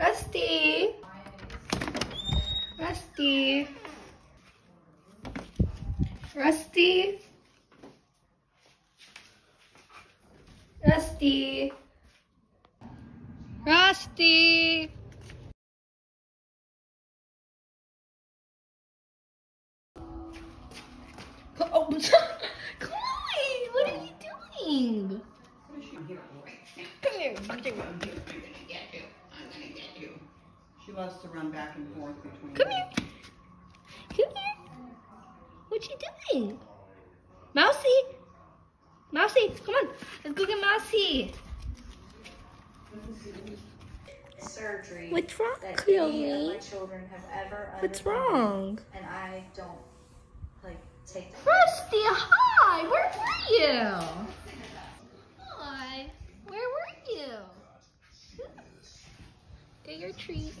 Rusty. Rusty. Rusty. Rusty. Rusty. Co- Oh, Chloe, what are you doing? Come here. I'm gonna get you. I'm gonna get you. She loves to run back and forth between. Come here. Come here. What you doing? Mousy. Mousy, come on. Let's go get Mousy. surgery What's wrong, that any of Chloe? my children have ever What's wrong? And I don't like take the Rusty, hi. Where were you? Hi. Where were you? Get your treat.